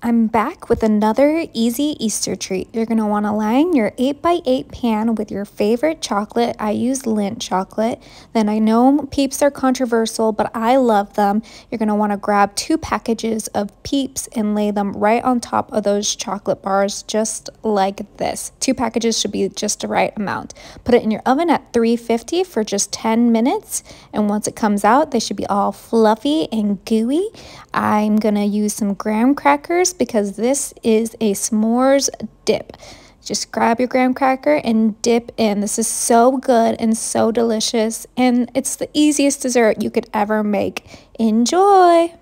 I'm back with another easy Easter treat. You're going to want to line your 8x8 pan with your favorite chocolate. I use Lindt chocolate. Then I know Peeps are controversial, but I love them. You're going to want to grab two packages of Peeps and lay them right on top of those chocolate bars just like this. Two packages should be just the right amount. Put it in your oven at 350 for just 10 minutes and once it comes out they should be all fluffy and gooey. I'm going to use some graham crackers because this is a s'mores dip. Just grab your graham cracker and dip in. This is so good and so delicious, and it's the easiest dessert you could ever make. Enjoy!